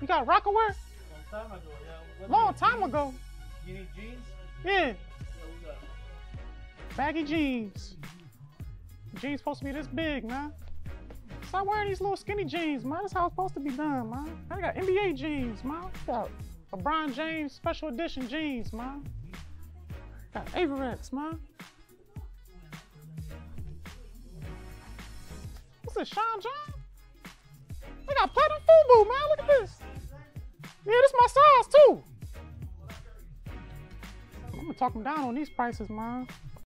You got Rocawear? Long time ago, yeah. Long time you- ago. You need jeans? Yeah. Yeah. Baggy jeans. Jeans supposed to be this big, man. Stop wearing these little skinny jeans, man. That's how it's supposed to be done, man. I got NBA jeans, man. Got LeBron James special edition jeans, man. Got Avirex, man. What's this, Sean John? Yeah, this my size too. I'm gonna talk them down on these prices, man.